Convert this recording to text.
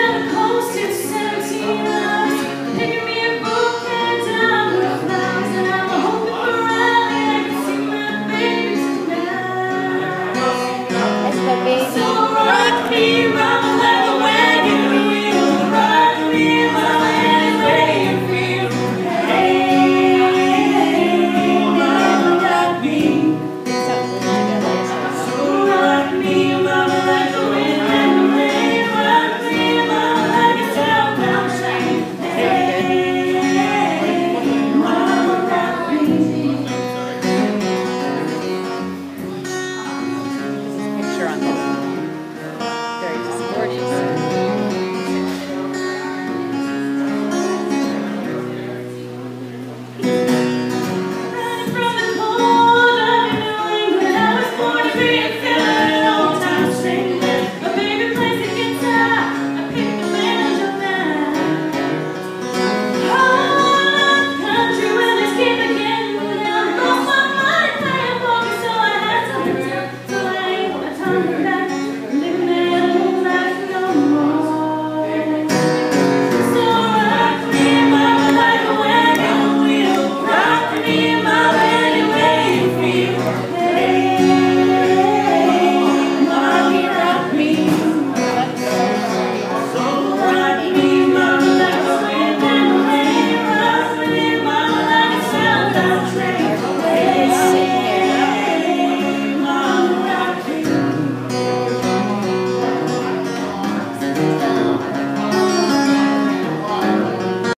never to. Amen.